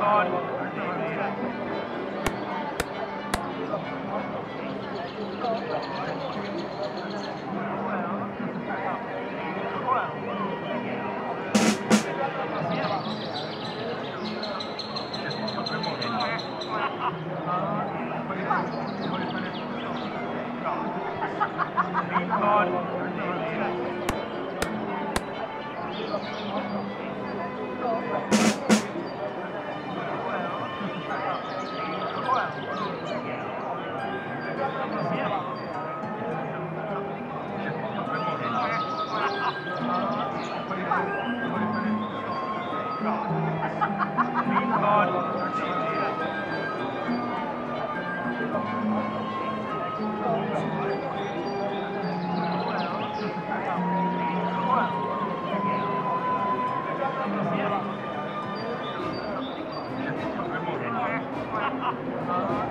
God. on. Hey!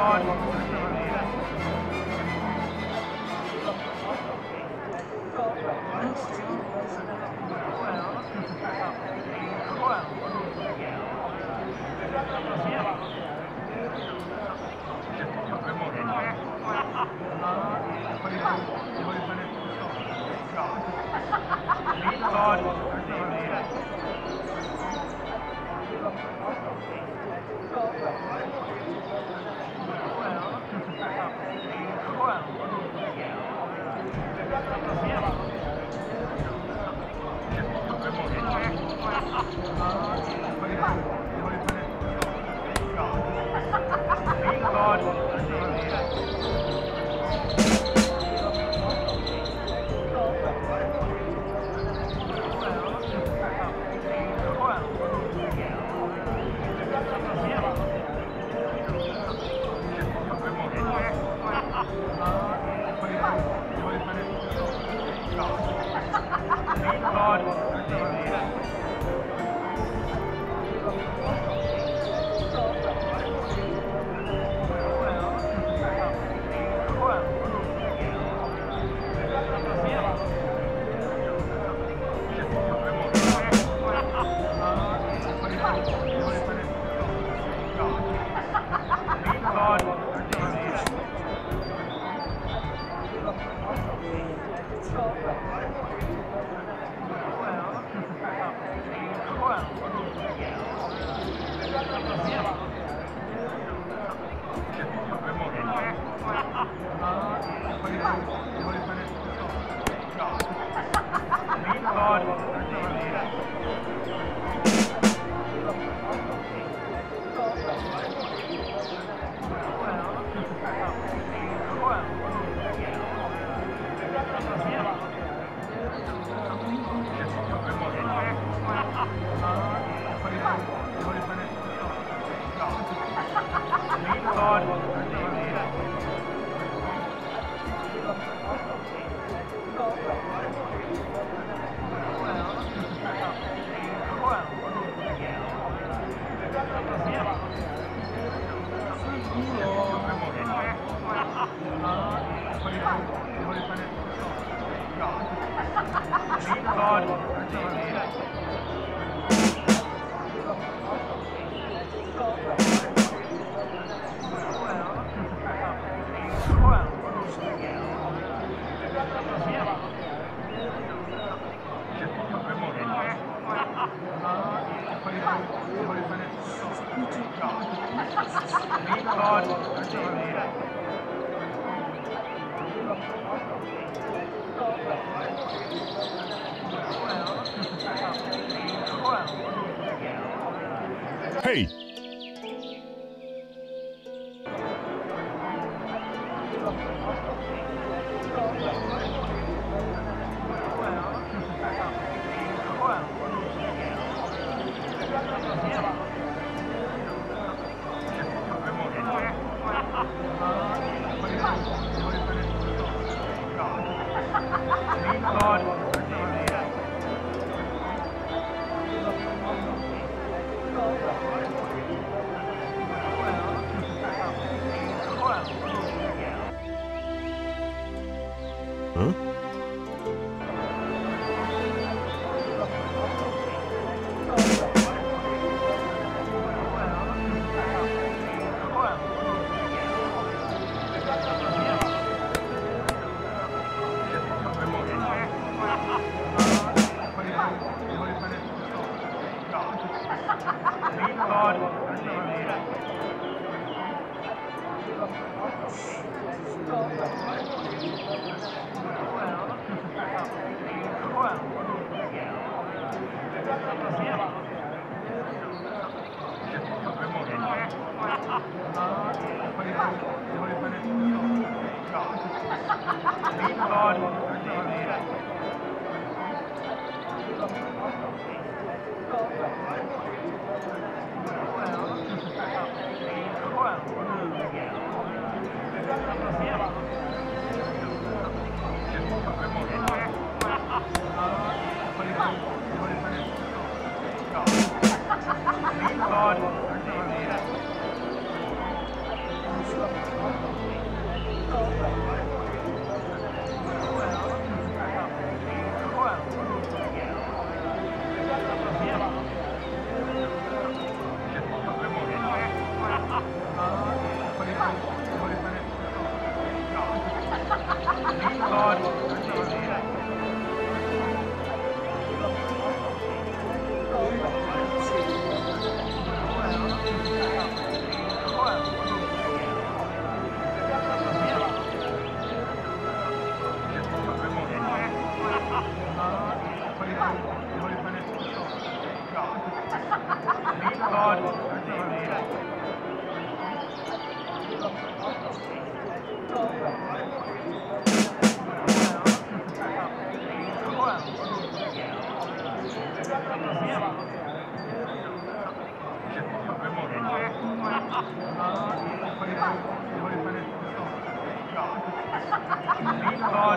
Antônio.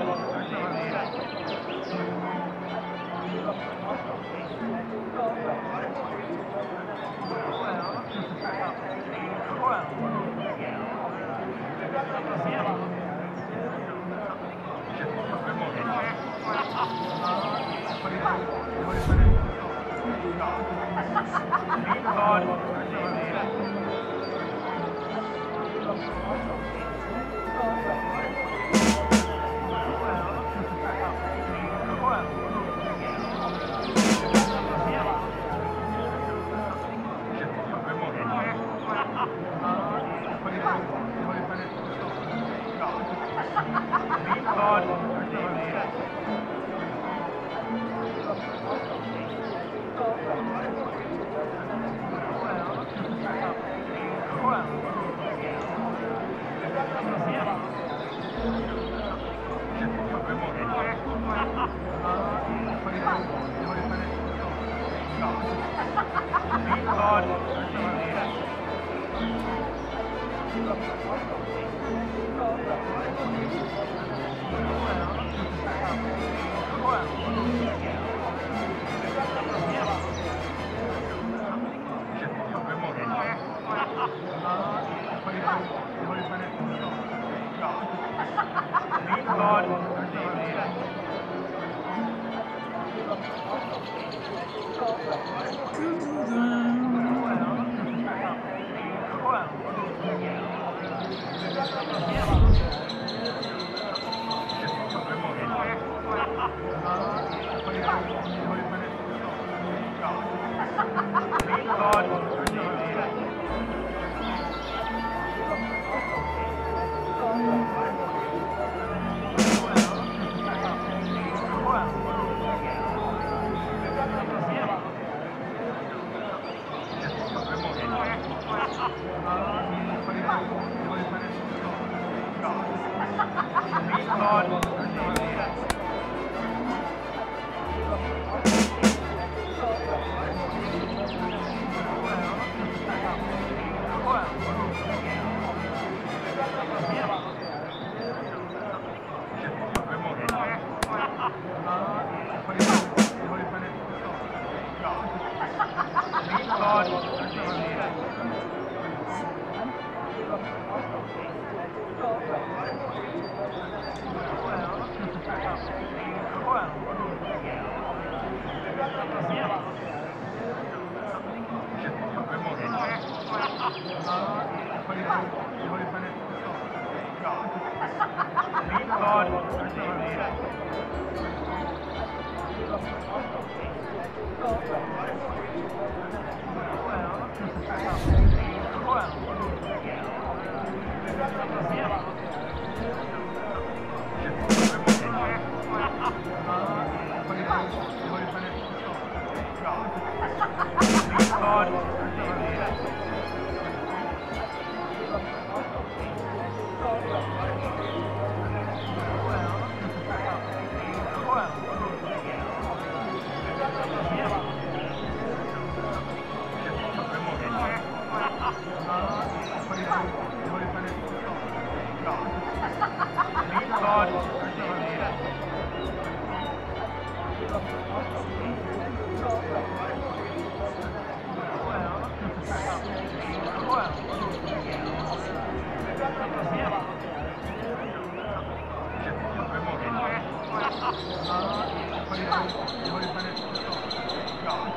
on. people. God